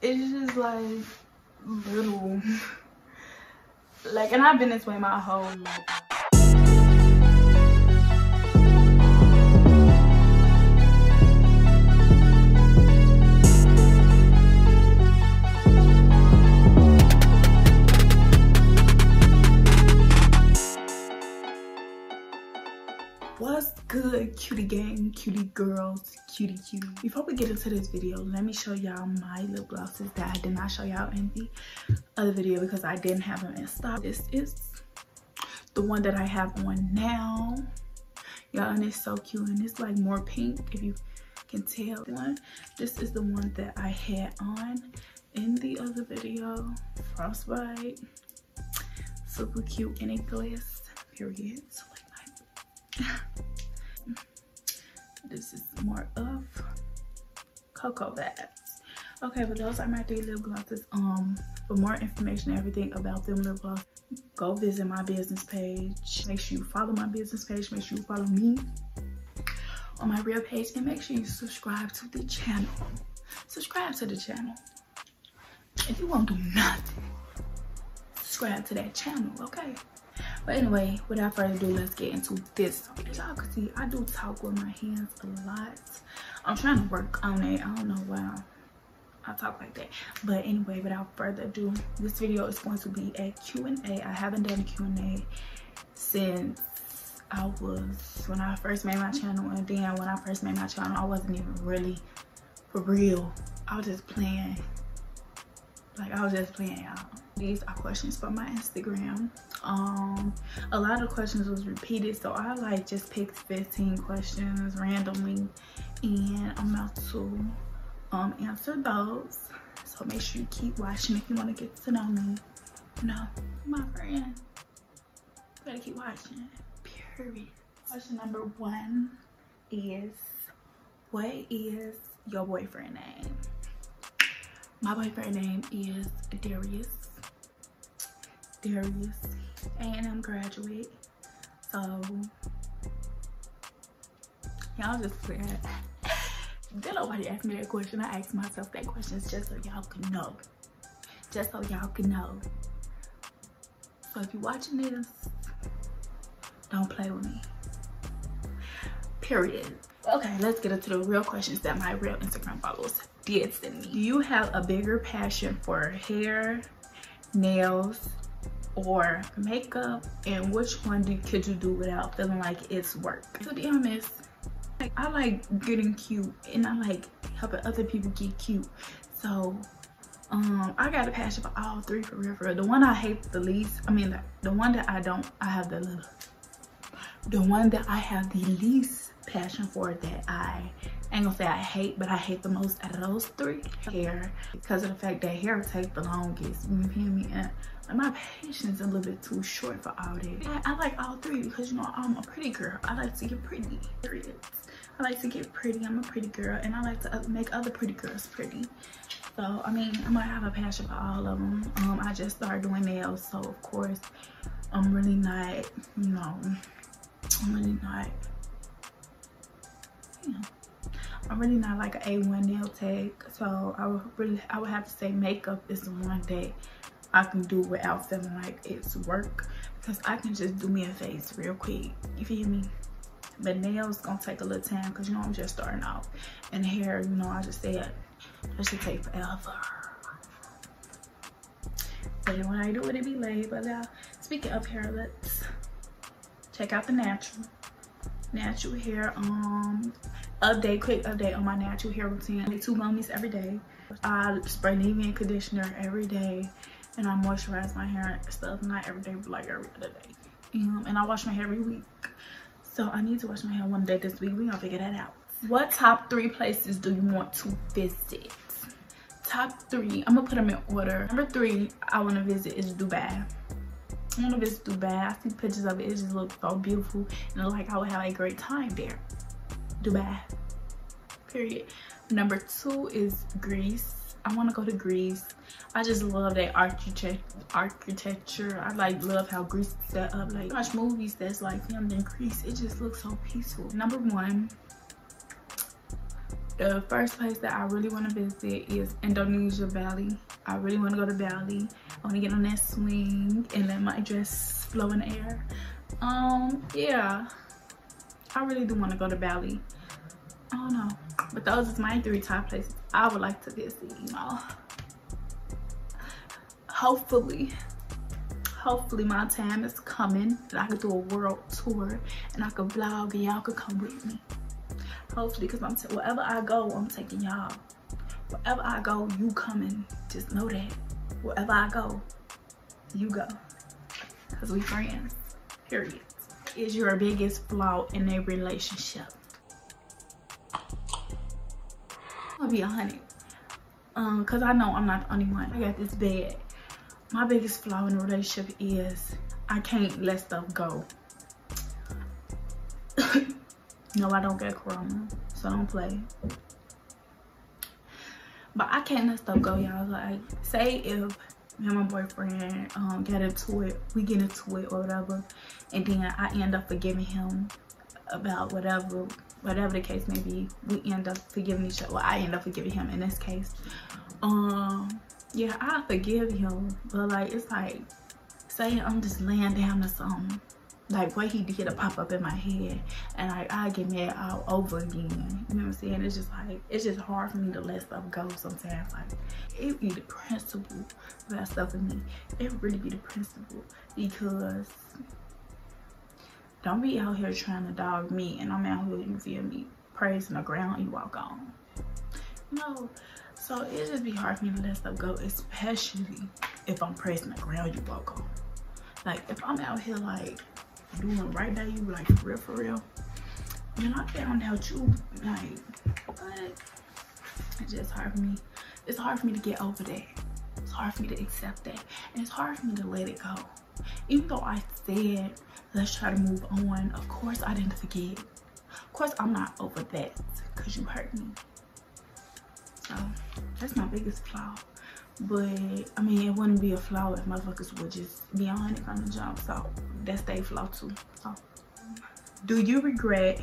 it's just like little. Like and i've been this way my whole life good cutie gang cutie girls cutie cutie? Before we get into this video let me show y'all my lip glosses that i did not show y'all in the other video because i didn't have them in stock. This is the one that i have on now. Y'all and it's so cute and it's like more pink if you can tell. This is the one that i had on in the other video. Frostbite. Super cute and it period. so this is more of cocoa vibes okay but those are my three lip glosses. Um for more information everything about them lip gloss go visit my business page. Make sure you follow my business page. Make sure you follow me on my real page. And make sure you subscribe to the channel. Subscribe to the channel. If you won't do nothing subscribe to that channel okay but anyway, without further ado, let's get into this. As y'all can see, I do talk with my hands a lot. I'm trying to work on it. I don't know why I talk like that. But anyway, without further ado, this video is going to be a Q&A. I haven't done a Q&A since I was, when I first made my channel. And then when I first made my channel, I wasn't even really for real. I was just playing. Like, I was just playing, y'all. These are questions from my Instagram. Um a lot of questions was repeated so i like just picked 15 questions randomly and i'm about to um answer those. So make sure you keep watching if you want to get to know me. Know my friend gotta keep watching. Period. Question number one is what is your boyfriend name my boyfriend name is darius darius a&M graduate. So y'all just said, did nobody ask me that question. I asked myself that question just so y'all can know. Just so y'all can know. So if you're watching this, don't play with me. Period. Okay, let's get into the real questions that my real Instagram followers did me. Do you have a bigger passion for hair, nails, or makeup and which one do, could you do without feeling like it's work? To be honest like, i like getting cute and i like helping other people get cute. So um i got a passion for all three for real for real. The one i hate the least i mean the, the one that i don't i have the little the one that i have the least passion for that i ain't gonna say I hate, but I hate the most out of those three. Hair, because of the fact that hair takes the longest, you feel me? And my patience is a little bit too short for all that. I, I like all three because, you know, I'm a pretty girl. I like to get pretty. I like to get pretty. I'm a pretty girl and I like to make other pretty girls pretty. So, I mean, I might have a passion for all of them. Um, I just started doing nails, so of course, I'm really not, you know, I'm really not, you know, I'm really not like an A1 nail tech. So I would really, I would have to say makeup is the one that I can do without feeling like it's work. Because I can just do me a face real quick. You feel me? But nails gonna take a little time because you know I'm just starting off. And hair, you know, I just said that should take forever. But when I do it, it be late. But now, speaking of hair, let's check out the natural. Natural hair um update, quick update on my natural hair routine. I make two gummies every day. I spray Nivea conditioner every day and I moisturize my hair and stuff. Not every day, but like every other day. Um, and I wash my hair every week. So I need to wash my hair one day this week. we gonna figure that out. What top three places do you want to visit? Top three, I'm gonna put them in order. Number three I wanna visit is Dubai. I wanna visit Dubai. I see pictures of it, it just looks so beautiful. And like I would have a great time there. Dubai, period. Number two is Greece. I want to go to Greece. I just love that architect architecture. I like love how Greece is set up. Like watch movies that's like filmed in Greece. It just looks so peaceful. Number one, the first place that I really want to visit is Indonesia Bali. I really want to go to Bali. I want to get on that swing and let my dress flow in the air. Um, yeah, I really do want to go to Bali. I don't know, but those is my three top places I would like to visit, you know. Hopefully, hopefully my time is coming that I could do a world tour and I could vlog and y'all could come with me. Hopefully because i'm wherever i go i'm taking y'all. Wherever i go you coming just know that. Wherever i go you go. Because we friends period. Is your biggest flaw in a relationship i'll be a hundred. um because i know i'm not the only one i got this bad my biggest flaw in a relationship is i can't let stuff go no, I don't get corona, so don't play. But I can't let stuff go, y'all. Like, say if me and my boyfriend um, get into it, we get into it or whatever, and then I end up forgiving him about whatever, whatever the case may be. We end up forgiving each other. Well, I end up forgiving him in this case. Um, yeah, I forgive him, but like it's like, say I'm just laying down or something like what he did to pop up in my head and like I get mad all over again. You know what I'm saying? It's just like it's just hard for me to let stuff go sometimes. Like it be the principle about stuff in me. It really be the principle because don't be out here trying to dog me and I'm out here, you feel me, praising the ground you walk on. Know, so it just be hard for me to let stuff go, especially if I'm praising the ground you walk on. Like if I'm out here like doing right by you, like for real, for real. Then I found out you, like, but it's just hard for me. It's hard for me to get over that. Hard for me to accept that. And it's hard for me to let it go. Even though I said, let's try to move on, of course I didn't forget. Of course I'm not over that because you hurt me. So that's my biggest flaw. But I mean, it wouldn't be a flaw if motherfuckers would just be on it from the jump. So that's their flaw too. So, do you regret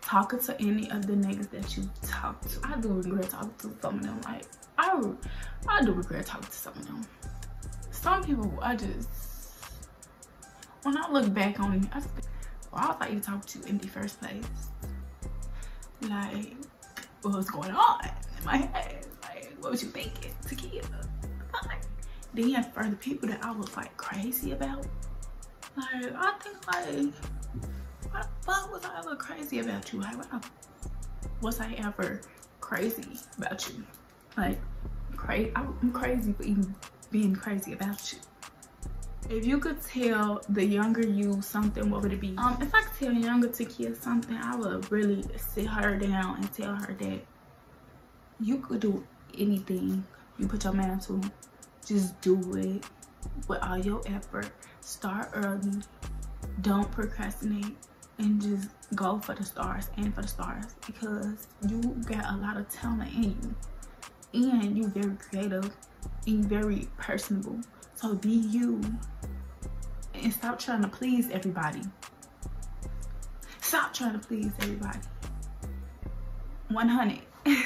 talking to any of the niggas that you talked to? I do regret talking to some of them. Like, I, I do regret talking to some of them. Some people, I just, when I look back on it, I just, well, I thought you talked to in the first place. Like, what was going on in my head? Like, what was you thinking? Tequila. Then for the people that I was like crazy about, like I think like what the fuck was I ever crazy about you? Like was I ever crazy about you? Like crazy I'm crazy for even being crazy about you. If you could tell the younger you something, what would it be? Um, if I could tell younger Takia something, I would really sit her down and tell her that you could do anything you put your mind to, just do it with all your effort. Start early. Don't procrastinate and just go for the stars and for the stars because you got a lot of talent in you and you're very creative and very personable so be you and stop trying to please everybody stop trying to please everybody 100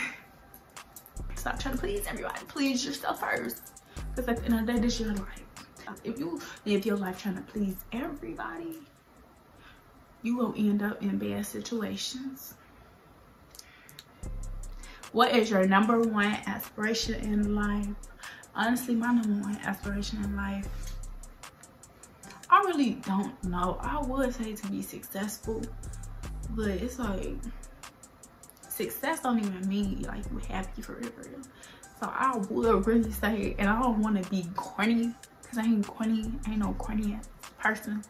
Stop trying to please everybody. Please yourself first. Because at the end of the day, this is your life. If you live your life trying to please everybody, you will end up in bad situations. What is your number one aspiration in life? Honestly, my number one aspiration in life, I really don't know. I would say to be successful, but it's like success don't even mean like you happy for real, for real. So I would really say, and I don't want to be corny, cause I ain't corny, I ain't no corny person.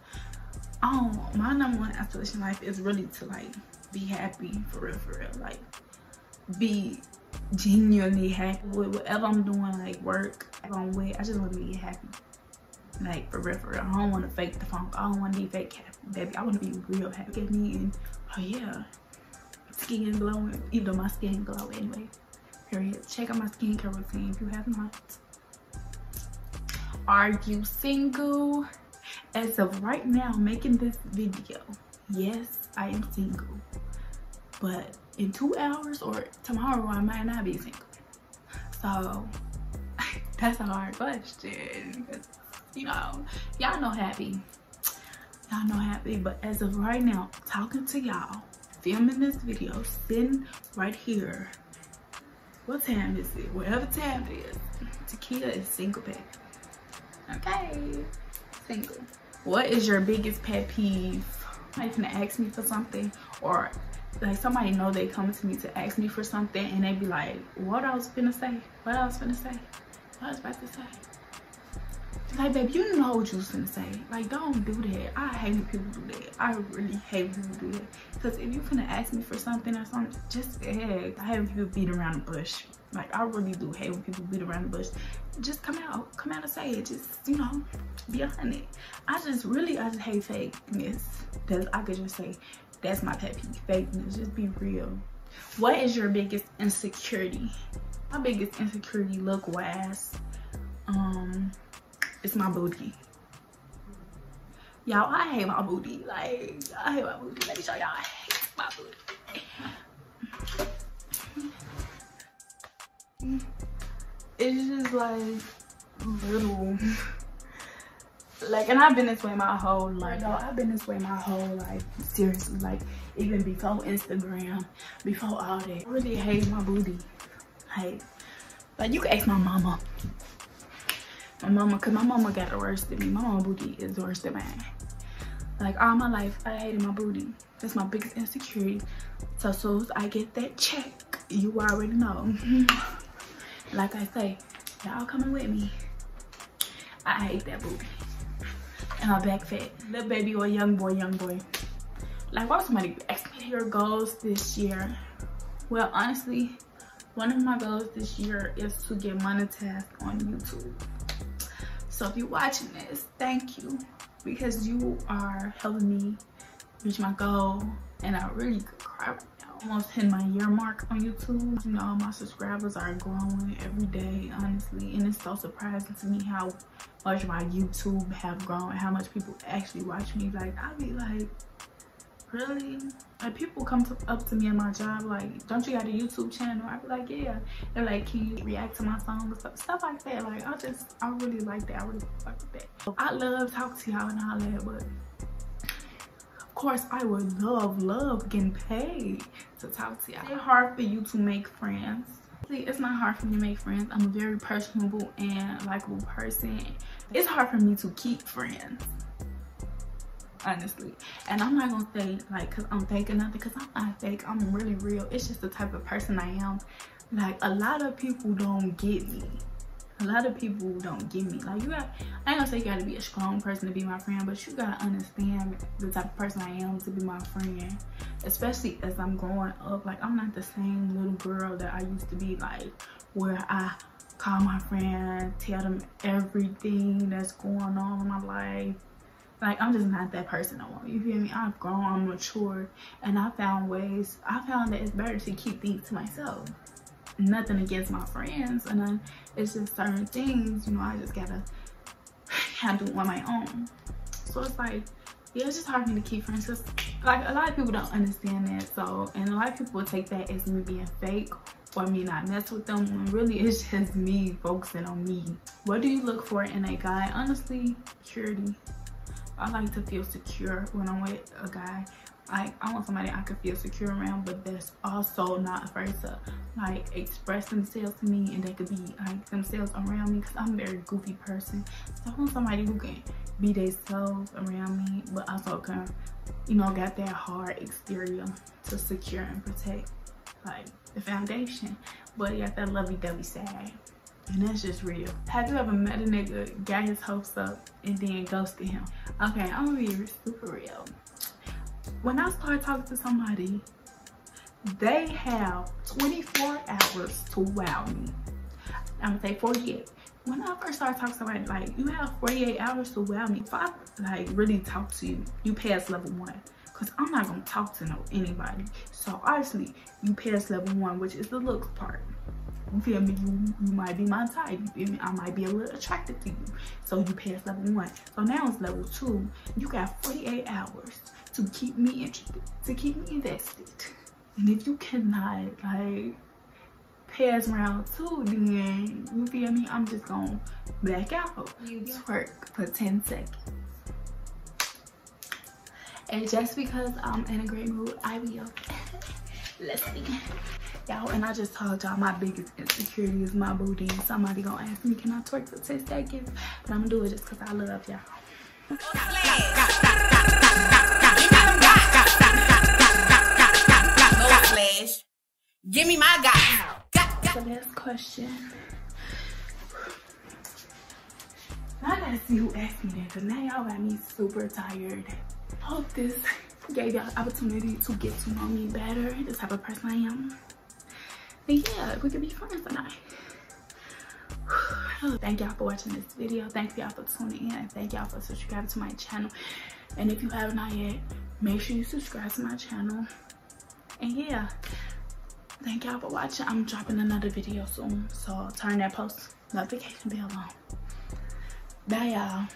Um, my number one aspiration in life is really to like be happy for real, for real. Like be genuinely happy with whatever I'm doing, like work, I'm with. I just want to be happy. Like for real, for real. I don't want to fake the funk. I don't want to be fake happy, baby. I want to be real happy. Get me and oh yeah, skin glowing, even though my skin glow anyway. Period. Check out my skincare routine if you have not. Are you single? As of right now, making this video, yes, I am single. But in two hours or tomorrow I might not be single. So that's a hard question. You know, y'all know happy. Y'all know happy, but as of right now, talking to y'all, filming this video, sitting right here. What time is it? Whatever time it is. Takia is single. Okay, single. What is your biggest pet peeve? Somebody gonna ask me for something or like somebody know they come to me to ask me for something and they be like, what I was gonna say? What I was gonna say? What I was about to say? Like, babe, you know what you was gonna say. Like, don't do that. I hate when people do that. I really hate when people do that. Because if you gonna ask me for something or something, just ask. I hate when people beat around the bush. Like, I really do hate when people beat around the bush. Just come out. Come out and say it. Just, you know, be on it. I just really, I just hate fakeness. That I could just say, that's my pet peeve. Fakeness. Just be real. What is your biggest insecurity? My biggest insecurity look-wise. Um, it's my booty. Y'all, I hate my booty. Like, I hate my booty. Let me show y'all. I hate my booty. It's just like little. Like, and I've been this way my whole life. No, I've been this way my whole life. Seriously, like, even before Instagram, before all that. I really hate my booty. Like, like you can ask my mama my mama because my mama got it worse than me my mama booty is worse than mine like all my life i hated my booty that's my biggest insecurity so as soon as i get that check you already know like i say y'all coming with me i hate that booty and my back fat little baby or young boy young boy. Like why somebody ask me your goals this year? Well honestly one of my goals this year is to get monetized on youtube. So if you're watching this, thank you. Because you are helping me reach my goal and I really could cry. Almost hit my year mark on YouTube. You know, my subscribers are growing every day, honestly. And it's so surprising to me how much my YouTube have grown and how much people actually watch me. Like, I be like, really? Like people come to, up to me in my job like, don't you got a YouTube channel? I be like, yeah. They're like, can you react to my songs? Stuff, stuff like that. Like I just, I really like that. I really fuck with that. I love talking to y'all and all that, but course I would love, love getting paid to talk to y'all. It's hard for you to make friends. See, it's not hard for me to make friends. I'm a very personable and likable person. It's hard for me to keep friends honestly and i'm not gonna say like because i'm fake or nothing because i'm not fake i'm really real it's just the type of person i am like a lot of people don't get me a lot of people don't get me. Like you got i ain't gonna say you gotta be a strong person to be my friend but you gotta understand the type of person i am to be my friend. Especially as i'm growing up like i'm not the same little girl that i used to be like where i call my friend tell them everything that's going on in my life. Like i'm just not that person no more. You feel me? I've grown i'm matured and i found ways i found that it's better to keep things to myself nothing against my friends and then it's just certain things you know i just gotta handle on my own. So it's like yeah it's just hard for me to keep friends because like a lot of people don't understand that so and a lot of people take that as me being fake or me not mess with them when really it's just me focusing on me. What do you look for in a guy? Honestly purity. I like to feel secure when I'm with a guy. Like I want somebody I can feel secure around, but that's also not afraid to like express themselves to me and they could be like themselves around me because I'm a very goofy person. So I want somebody who can be themselves around me, but also can, you know, got that hard exterior to secure and protect like the foundation, but got that lovey-dovey side. And that's just real. Have you ever met a nigga, got his hopes up, and then ghosted him? Okay, I'm gonna be super real. When I start talking to somebody, they have 24 hours to wow me. I'm gonna say 48. When I first started talking to somebody, like, you have 48 hours to wow me. If I, like, really talk to you, you pass level one because I'm not gonna talk to no anybody. So obviously you pass level one, which is the looks part. You feel me? You, you might be my type. You feel me? I might be a little attracted to you. So you pass level one. So now it's level two. You got 48 hours to keep me interested, to keep me invested. And if you cannot like pass round two, then you feel me? I'm just gonna back out. You twerk for 10 seconds. And just because I'm in a great mood, I will. Let's see. Y'all, and I just told y'all my biggest insecurity is my booty. And somebody gonna ask me, can I twerk for 10 seconds? But I'm gonna do it just because I love y'all. Give me my guy. So last question. I gotta see who asked me that because now y'all got me super tired. Hope this gave y'all opportunity to get to know me better, the type of person I am. And yeah, we could be friends tonight. thank y'all for watching this video. Thank y'all for tuning in. Thank y'all for subscribing to my channel. And if you have not yet, make sure you subscribe to my channel. And yeah, thank y'all for watching. I'm dropping another video soon so turn that post notification bell on. Bye y'all